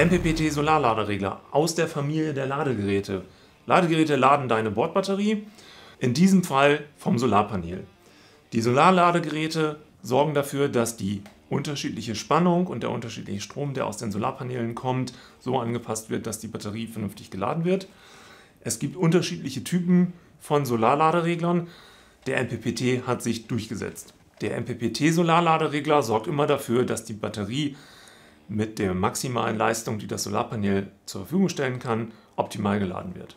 MPPT Solarladeregler aus der Familie der Ladegeräte. Ladegeräte laden deine Bordbatterie, in diesem Fall vom Solarpanel. Die Solarladegeräte sorgen dafür, dass die unterschiedliche Spannung und der unterschiedliche Strom, der aus den Solarpanelen kommt, so angepasst wird, dass die Batterie vernünftig geladen wird. Es gibt unterschiedliche Typen von Solarladereglern. Der MPPT hat sich durchgesetzt. Der MPPT-Solarladeregler sorgt immer dafür, dass die Batterie mit der maximalen Leistung, die das Solarpanel zur Verfügung stellen kann, optimal geladen wird.